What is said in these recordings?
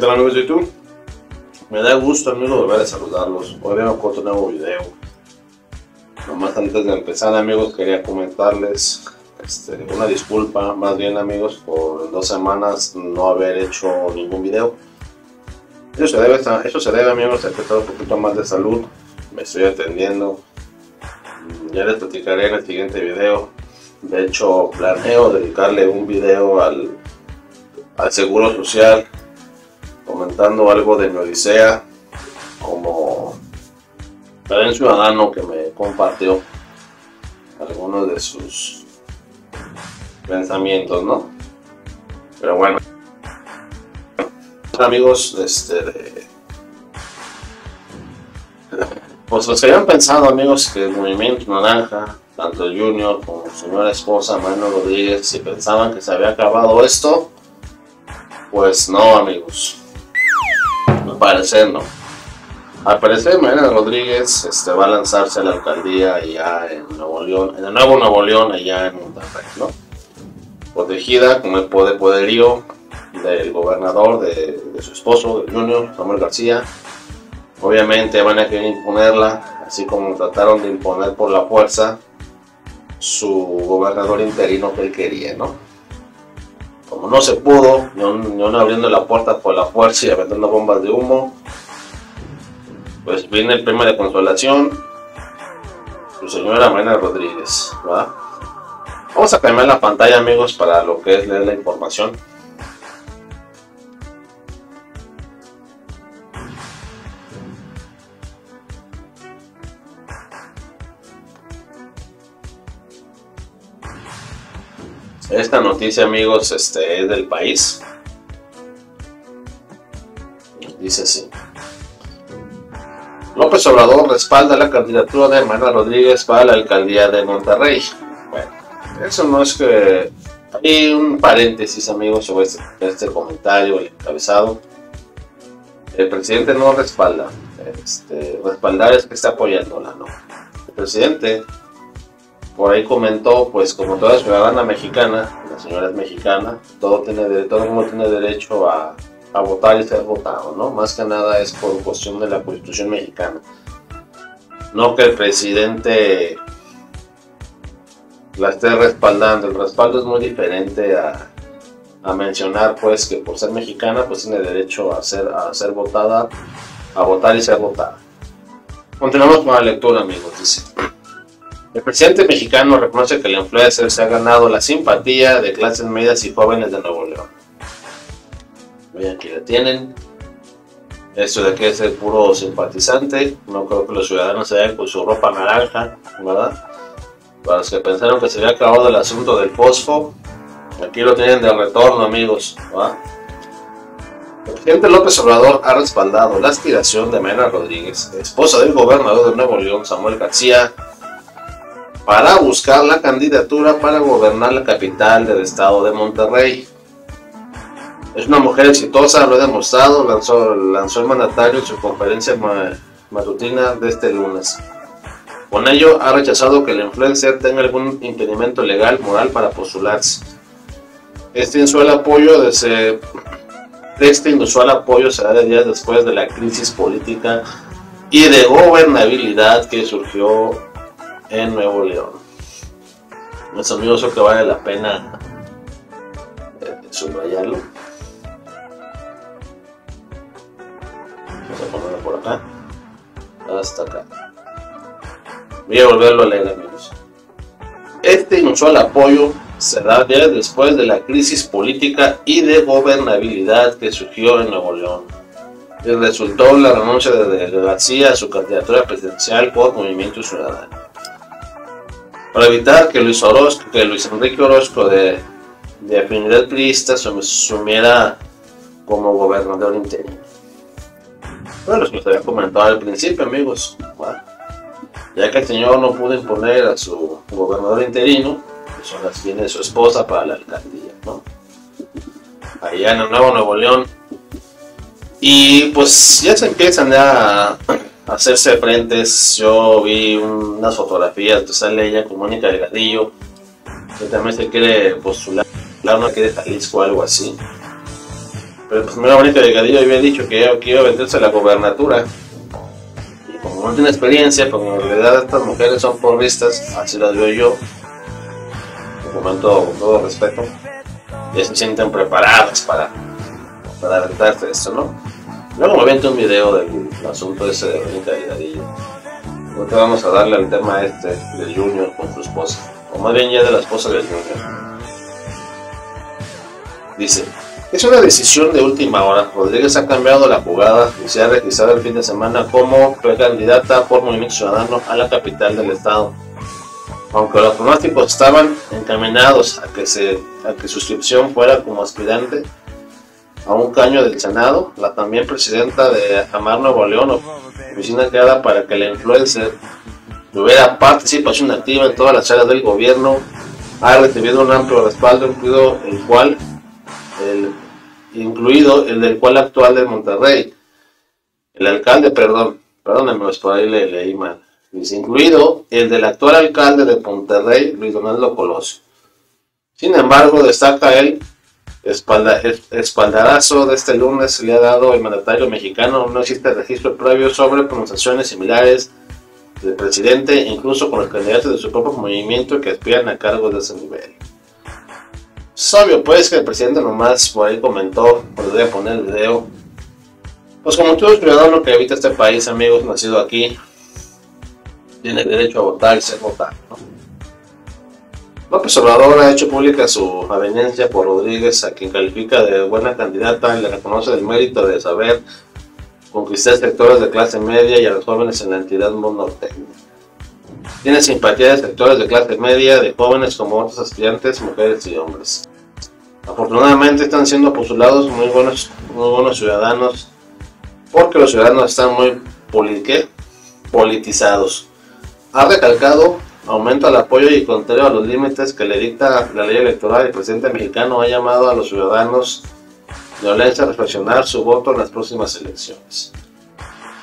¿Qué tal amigos de YouTube? Me da gusto amigos volver a saludarlos. Hoy vengo con otro nuevo video. Nomás antes de empezar amigos quería comentarles este, una disculpa más bien amigos por dos semanas no haber hecho ningún video. Eso se debe, eso se debe amigos a que tengo un poquito más de salud. Me estoy atendiendo. Ya les platicaré en el siguiente video. De hecho planeo dedicarle un video al, al seguro social comentando algo de mi odisea como un ciudadano que me compartió algunos de sus pensamientos, ¿no? Pero bueno, amigos, este, pues los que habían pensado, amigos, que el movimiento naranja, tanto el Junior como su señora esposa, Manuel Rodríguez, si pensaban que se había acabado esto, pues no, amigos parecer no. Al parecer Mariana Rodríguez este, va a lanzarse a la alcaldía allá en Nuevo León, en el nuevo Nuevo León, allá en Monterrey, ¿no? Protegida con el poder poderío del gobernador, de, su esposo, del Junior, Samuel García. Obviamente van a querer imponerla, así como trataron de imponer por la fuerza su gobernador interino que él quería, ¿no? Como no se pudo, ni abriendo la puerta por la fuerza y aventando bombas de humo, pues viene el premio de consolación, su señora Marina Rodríguez. Vamos a cambiar la pantalla amigos para lo que es leer la información. Noticia, amigos, este, es del país. Dice así. López Obrador respalda la candidatura de Manuel Rodríguez para la alcaldía de Monterrey. Bueno, eso no es que... Hay un paréntesis, amigos, sobre este, este comentario, el encabezado. El presidente no respalda. Este, respaldar es que está apoyándola, ¿no? El presidente por ahí comentó, pues como toda ciudadana mexicana, señora es mexicana, todo, tiene, todo el mundo tiene derecho a, votar y ser votado, ¿no? Más que nada es por cuestión de la constitución mexicana. No que el presidente la esté respaldando, el respaldo es muy diferente a, a mencionar pues que por ser mexicana pues tiene derecho a ser, a ser votada, a votar y ser votada. Continuamos con la lectura amigos, dice. El presidente mexicano reconoce que la influencer se ha ganado la simpatía de clases medias y jóvenes de Nuevo León. Vean aquí la tienen. Esto de que es el puro simpatizante. No creo que los ciudadanos se vayan con su ropa naranja, ¿verdad? Para los que pensaron que se había acabado el asunto del fosfo, aquí lo tienen de retorno, amigos. El presidente López Obrador ha respaldado la aspiración de Mena Rodríguez, esposa del gobernador de Nuevo León, Samuel García, para buscar la candidatura para gobernar la capital del estado de Monterrey. Es una mujer exitosa, lo ha demostrado, lanzó, lanzó el mandatario en su conferencia matutina de este lunes. Con ello, ha rechazado que el influencer tenga algún impedimento legal moral para postularse. Este inusual apoyo de este inusual apoyo se da de días después de la crisis política y de gobernabilidad que surgió en Nuevo León. Mis amigos, creo que vale la pena eh, subrayarlo. Vamos a ponerlo por acá. Hasta acá. Voy a volverlo a leer, amigos. Este inusual apoyo se da después de la crisis política y de gobernabilidad que surgió en Nuevo León. Y resultó la renuncia de García a su candidatura presidencial por Movimiento Ciudadano para evitar que Luis Orozco, que Luis Enrique Orozco de, de afinidad priista sumiera como gobernador interino. Bueno, lo que les había comentado al principio, amigos. ya que el señor no pudo imponer a su gobernador interino, pues ahora viene su esposa para la alcaldía, ¿no? Allá en el Nuevo Nuevo León. Y pues ya se empiezan ya hacerse frentes. Yo vi unas fotografías de sale ella con Mónica Delgadillo, que también se quiere postular, una que de Jalisco o algo así. Pero pues primero Mónica Delgadillo había dicho que, que iba a venderse la gobernatura. Y como no tiene experiencia, pues en realidad estas mujeres son porristas, así las veo yo. Con todo respeto. Ya se sienten preparadas para, para esto, ¿no? Me aviento un video del asunto ese de Mónica Delgadillo. Ahorita vamos a darle al tema este del Junior con su esposa. O más bien ya de la esposa del Junior. Dice, es una decisión de última hora. Rodríguez ha cambiado la jugada y se ha registrado el fin de semana como precandidata por Movimiento Ciudadano a la capital del estado. Aunque los pronósticos estaban encaminados a que, se, a que su inscripción fuera como aspirante a un caño del Senado, la también presidenta de Amar Nuevo León, oficina creada para que la influencer tuviera participación activa en todas las áreas del gobierno, ha recibido un amplio respaldo, incluido el cual el, incluido el del cual actual de Monterrey. El alcalde, perdón, perdónenme, por ahí le leí mal. Dice, incluido el del actual alcalde de Monterrey, Luis Donaldo Colosio. Sin embargo, destaca el espalda, espaldarazo de este lunes le ha dado el mandatario mexicano. No existe registro previo sobre pronunciaciones similares del presidente, incluso con los candidatos de su propio movimiento que aspiran a cargos de ese nivel. Es obvio pues que el presidente nomás por ahí comentó, pues voy a poner el video. Pues como todo ciudadano que habita este país, amigos, nacido aquí, tiene derecho a votar y ser votado. López Obrador ha hecho pública su avenencia por Rodríguez, a quien califica de buena candidata y le reconoce el mérito de saber conquistar sectores de clase media y a los jóvenes en la entidad norteña. Tiene simpatía de sectores de clase media, de jóvenes como otros estudiantes, mujeres y hombres. Afortunadamente están siendo postulados muy buenos, muy buenos ciudadanos, porque los ciudadanos están muy politizados. Ha recalcado aumenta el apoyo y contrario a los límites que le dicta la ley electoral. El presidente mexicano ha llamado a los ciudadanos de Violencia a reflexionar su voto en las próximas elecciones.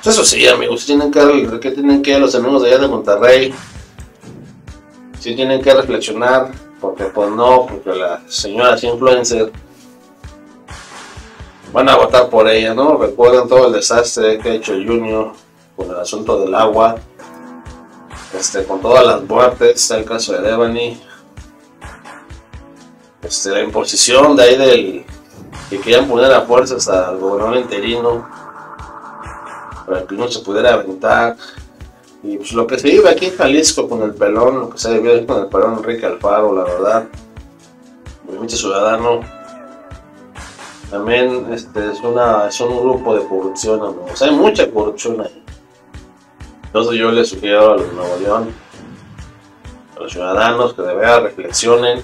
Eso sí, amigos, tienen que, que tienen que los amigos de allá de Monterrey, sí tienen que reflexionar porque pues no, porque las señoras influencer van a votar por ella, ¿no? Recuerden todo el desastre que ha hecho Junior con el asunto del agua, este, con todas las muertes, está el caso de Devani, este, la imposición de ahí del que querían poner a fuerzas al gobernador interino para que no se pudiera aventar, y pues lo que se vive aquí en Jalisco con el pelón, lo que se vive con el pelón Enrique Alfaro, la verdad, movimiento ciudadano, también este, es, una, es un grupo de corrupción, sea, hay mucha corrupción ahí. Entonces yo les sugiero a los Nuevo León, a los ciudadanos que de verdad reflexionen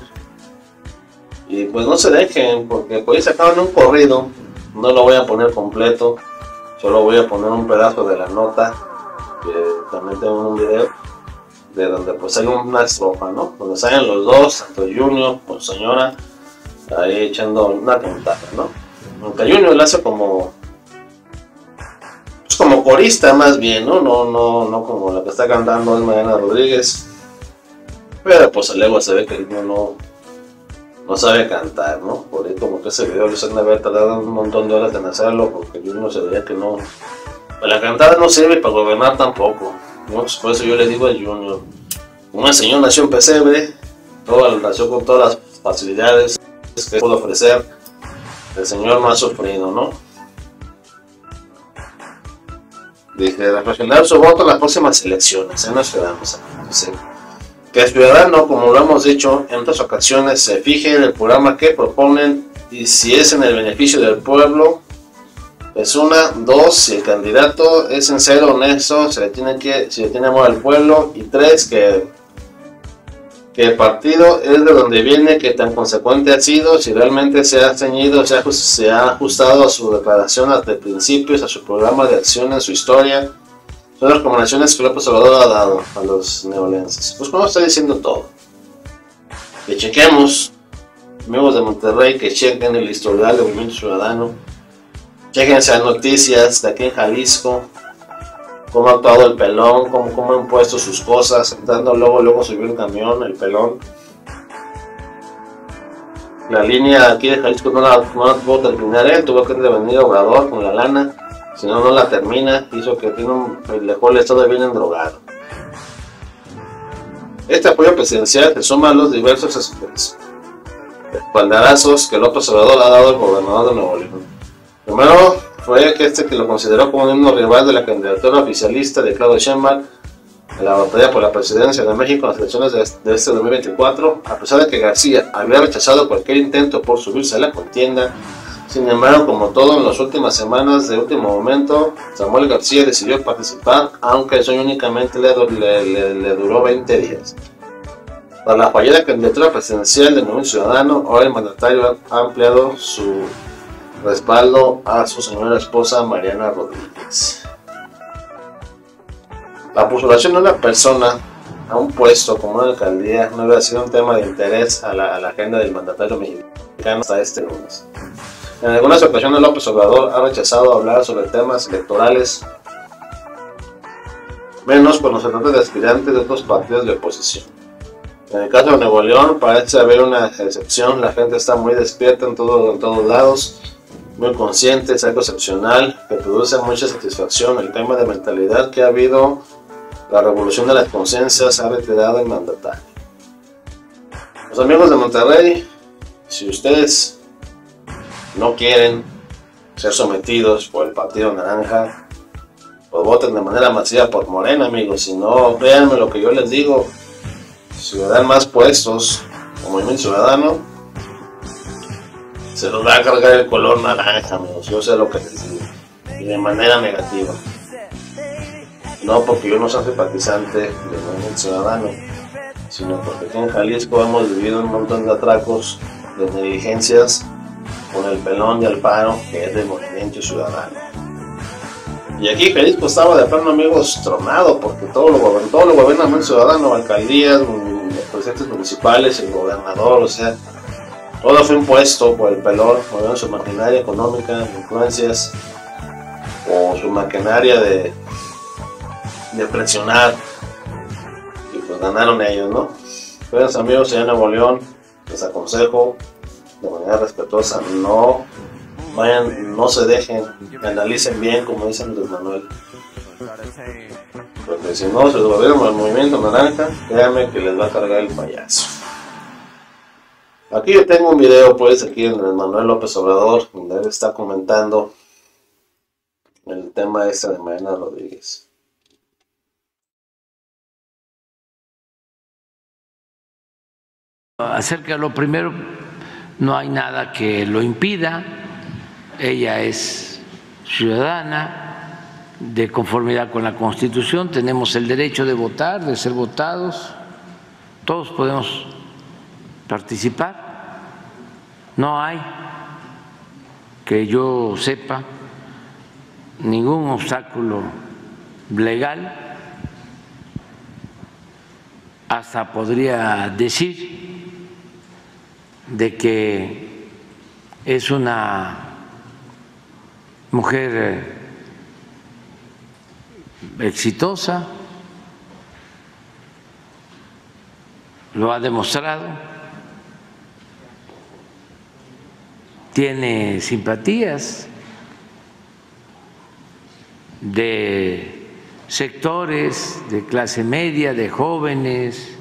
y pues no se dejen, porque por ahí sacaron un corrido, no lo voy a poner completo, solo voy a poner un pedazo de la nota también tengo un video de donde pues hay una estrofa, ¿no? Donde salen los dos, tanto Junior como señora, ahí echando una cantada, ¿no? Aunque Junior lo hace pues como corista más bien, ¿no? No, no, no como la que está cantando es Mariana Rodríguez. Pero pues el ego se ve que Junior no, no sabe cantar, ¿no? Por ahí como que ese video les han de haber tardado un montón de horas en hacerlo porque Junior se veía que no, la cantada no sirve para gobernar tampoco. Por eso yo le digo al Junior. Una señora nació en pesebre, todo, nació con todas las facilidades que puede ofrecer. El Señor ha sufrido, ¿no? Dije, reflexionar su voto en las próximas elecciones, en las Que el ciudadano, como lo hemos dicho en otras ocasiones, se fije en el programa que proponen y si es en el beneficio del pueblo, es una, dos, si el candidato es sincero, honesto, se le tiene que, se le tiene amor al pueblo, y tres, que, que el partido es de donde viene, que tan consecuente ha sido, si realmente se ha ceñido, se ha, se ha ajustado a su declaración de principios, a su programa de acción en su historia, son las recomendaciones que López Obrador ha dado a los neolenses. Pues como está diciendo todo. Que chequemos, amigos de Monterrey, que chequen el historial del movimiento ciudadano Chequense las noticias de aquí en Jalisco, cómo ha actuado el pelón, cómo, cómo han puesto sus cosas, entrando luego, luego subió el camión, el pelón. La línea aquí de Jalisco no la, no la pudo terminar él, tuvo que intervenir Obrador con la lana, si no, no la termina, hizo que tiene un, dejó el estado bien endrogado. Este apoyo presidencial se suma a los diversos espaldarazos que López Obrador ha dado al gobernador de Nuevo León. Primero fue este que lo consideró como un rival de la candidatura oficialista de Claudio Sheinbaum en la batalla por la presidencia de México en las elecciones de este 2024, a pesar de que García había rechazado cualquier intento por subirse a la contienda. Sin embargo, como todo en las últimas semanas de último momento, Samuel García decidió participar, aunque el sueño únicamente le, le, duró 20 días. Para la fallida candidatura presidencial de Nuevo Ciudadano, ahora el mandatario ha ampliado su respaldo a su señora esposa Mariana Rodríguez. La postulación de una persona a un puesto como una alcaldía no hubiera sido un tema de interés a la, agenda del mandatario mexicano hasta este lunes. En algunas ocasiones López Obrador ha rechazado hablar sobre temas electorales, menos cuando se trata de aspirantes de otros partidos de oposición. En el caso de Nuevo León parece haber una excepción, la gente está muy despierta en, todo, en todos lados, muy consciente, es algo excepcional, que produce mucha satisfacción. El tema de mentalidad que ha habido la revolución de las conciencias ha retirado el mandatario. Los amigos de Monterrey, si ustedes no quieren ser sometidos por el Partido Naranja, pues voten de manera masiva por Morena, amigos. Si no, véanme lo que yo les digo. Si le dan más puestos como Movimiento Ciudadano, se los va a cargar el color naranja, amigos. Yo sé lo que les digo. Y de manera negativa. No porque yo no sea simpatizante del movimiento ciudadano, sino porque aquí en Jalisco hemos vivido un montón de atracos, de negligencias con el pelón de Alfaro, que es del movimiento ciudadano. Y aquí Jalisco estaba de plano amigos tronado, porque todo lo, todo lo gobierna el ciudadano, alcaldías, presidentes municipales, el gobernador, o sea, todo fue impuesto por el pelón, moviendo su maquinaria económica, influencias, o su maquinaria de de presionar y pues ganaron ellos, ¿no? Pues amigos, en Nuevo León, les aconsejo de manera respetuosa, no vayan, no se dejen, analicen bien como dicen Luis Manuel. Porque si no se volvieron al movimiento naranja, créanme que les va a cargar el payaso. Aquí yo tengo un video pues aquí en el Manuel López Obrador, donde él está comentando el tema este de Mariana Rodríguez. Acerca de lo primero, no hay nada que lo impida. Ella es ciudadana de conformidad con la Constitución, tenemos el derecho de votar, de ser votados, todos podemos participar. No hay, que yo sepa, ningún obstáculo legal, hasta podría decir de que es una mujer eh, exitosa, lo ha demostrado, tiene simpatías de sectores de clase media, de jóvenes,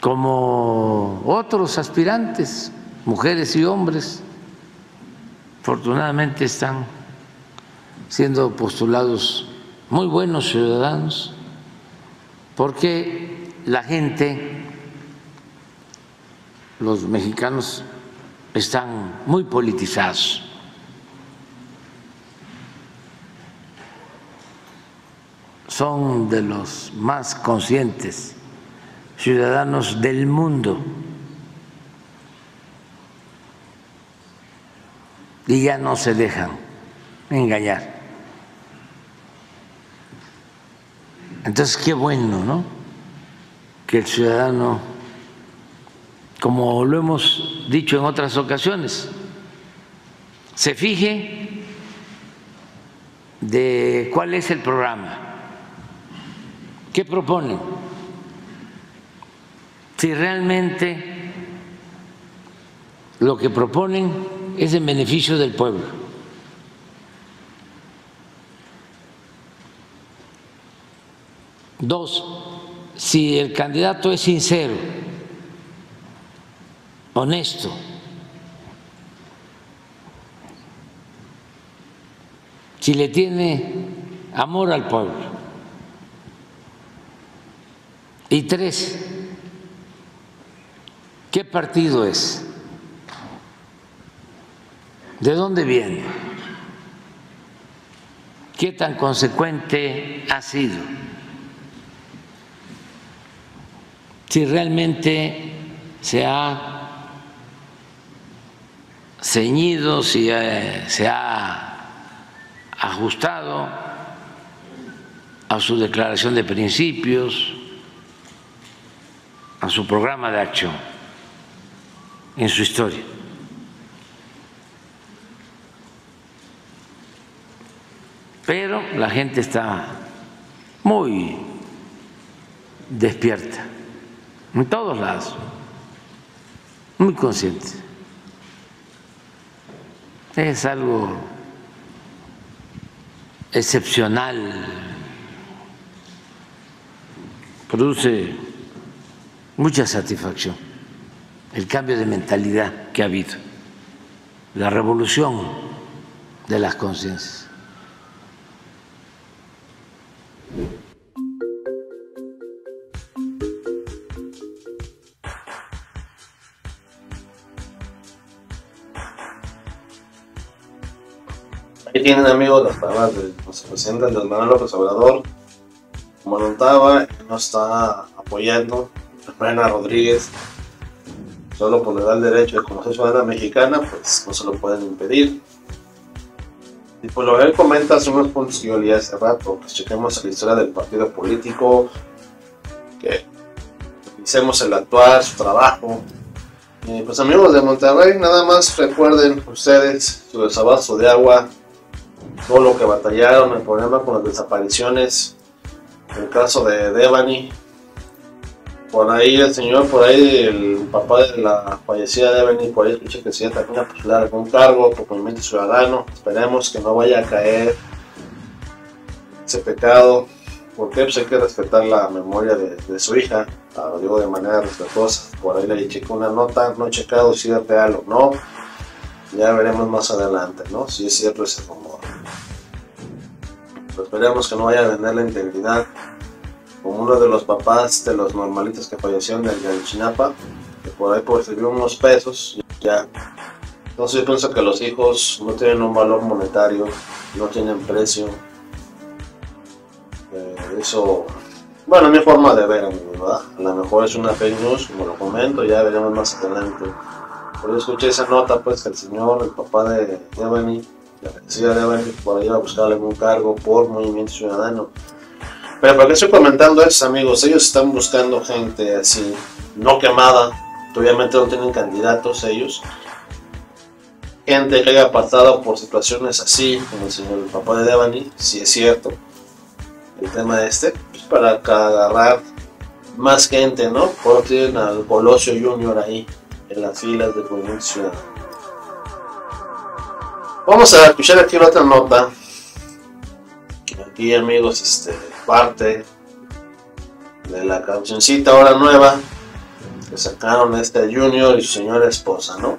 como otros aspirantes, mujeres y hombres, afortunadamente están siendo postulados muy buenos ciudadanos, porque la gente, los mexicanos, están muy politizados. Son de los más conscientes ciudadanos del mundo. Y ya no se dejan engañar. Entonces, qué bueno, ¿no? Que el ciudadano, como lo hemos dicho en otras ocasiones, se fije de cuál es el programa, qué proponen si realmente lo que proponen es en beneficio del pueblo. Dos, si el candidato es sincero, honesto, si le tiene amor al pueblo. Y tres, ¿qué partido es? ¿De dónde viene? ¿Qué tan consecuente ha sido? Si realmente se ha ceñido, si eh, se ha ajustado a su declaración de principios, a su programa de acción en su historia. Pero la gente está muy despierta, en todos lados, muy consciente. Es algo excepcional, produce mucha satisfacción el cambio de mentalidad que ha habido, la revolución de las conciencias. Tienen amigos las palabras del presidente Andrés Manuel López Obrador. Como notaba, no está apoyando Reina Rodríguez, solo por le da el derecho de conocer ciudadana mexicana, pues no se lo pueden impedir. Y por lo que él comenta son unos puntos que yo leí hace rato, que chequemos la historia del partido político, que hicimos el actuar, su trabajo. Y pues amigos de Monterrey, nada más recuerden ustedes su desabasto de agua, todo lo que batallaron, el problema con las desapariciones, el caso de Devani, por ahí el señor, por ahí el papá de la fallecida de venir, por ahí escuché que se también a postular algún cargo por movimiento ciudadano. Esperemos que no vaya a caer ese pecado, porque pues hay que respetar la memoria de, su hija, lo digo de manera respetuosa. Por ahí le chequé una nota, no he checado si es real o no. Ya veremos más adelante, ¿no? Si es cierto ese rumor. Esperemos que no vaya a vender la integridad como uno de los papás de los normalitos que fallecieron del Chinapa, que por ahí pues recibió unos pesos, ya. Entonces yo pienso que los hijos no tienen un valor monetario, no tienen precio. Eh, eso, bueno, mi forma de ver, ¿verdad? A lo mejor es una fake news, como lo comento, ya veremos más adelante. Pero yo escuché esa nota, pues, que el señor, el papá de Devani, la decía Devani, por ahí iba a buscar algún cargo por Movimiento Ciudadano. Pero para que estoy comentando es, amigos, ellos están buscando gente así, no quemada, obviamente no tienen candidatos ellos. Gente que haya pasado por situaciones así, como el señor el papá de Devani, si es cierto, el tema este, pues para agarrar más gente, ¿no? Por tienen al Colosio Junior ahí, en las filas de Provincia Vamos a escuchar aquí otra nota. Aquí, amigos, este parte de la cancioncita ahora nueva que sacaron este Junior y su señora esposa, ¿no?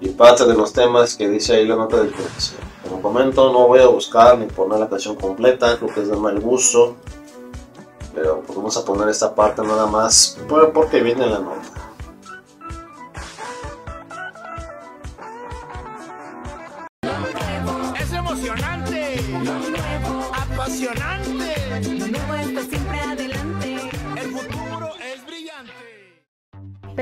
Y parte de los temas que dice ahí la nota del precio. Como comento, no voy a buscar ni poner la canción completa, creo que es de mal gusto. Pero vamos a poner esta parte nada más porque viene la nota.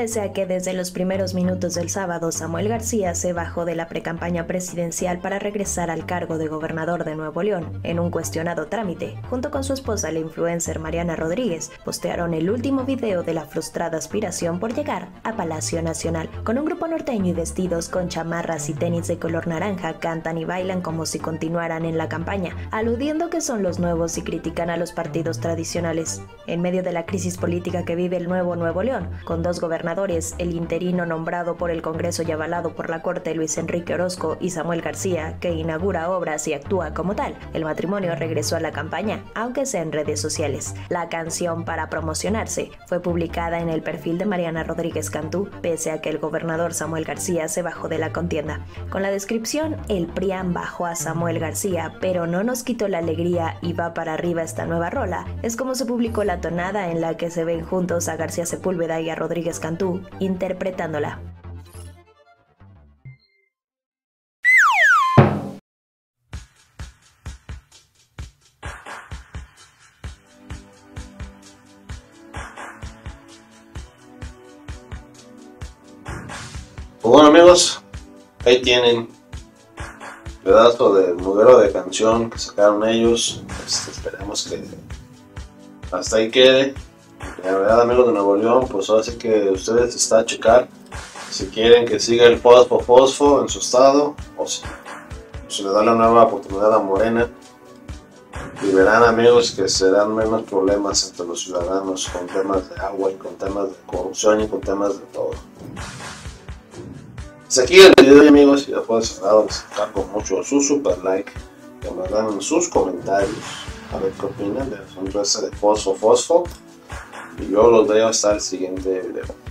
Pese a que desde los primeros minutos del sábado Samuel García se bajó de la precampaña presidencial para regresar al cargo de gobernador de Nuevo León en un cuestionado trámite, junto con su esposa la influencer Mariana Rodríguez, postearon el último video de la frustrada aspiración por llegar a Palacio Nacional. Con un grupo norteño y vestidos con chamarras y tenis de color naranja, cantan y bailan como si continuaran en la campaña, aludiendo que son los nuevos y critican a los partidos tradicionales. En medio de la crisis política que vive el nuevo Nuevo León, con dos gobernadores el interino nombrado por el Congreso y avalado por la Corte Luis Enrique Orozco y Samuel García, que inaugura obras y actúa como tal. El matrimonio regresó a la campaña, aunque sea en redes sociales. La canción para promocionarse fue publicada en el perfil de Mariana Rodríguez Cantú, pese a que el gobernador Samuel García se bajó de la contienda. Con la descripción, el PRIAN bajó a Samuel García, pero no nos quitó la alegría y va para arriba esta nueva rola. Es como se publicó la tonada en la que se ven juntos a García Sepúlveda y a Rodríguez Cantú interpretándola. Pues bueno amigos, ahí tienen pedazo de modelo de canción que sacaron ellos. Este, esperemos que hasta ahí quede. La verdad, amigos de Nuevo León, pues ahora sí que ustedes está a checar si quieren que siga el fosfo fosfo en su estado o si se le da la nueva oportunidad a Morena. Y verán, amigos, que serán menos problemas entre los ciudadanos con temas de agua y con temas de corrupción y con temas de todo. Hasta aquí el video, amigos, y después cerrado, les encargo mucho su super like, que me dan sus comentarios, a ver qué opinan de la sonrisa de fosfo fosfo. Y yo los veo hasta el siguiente video.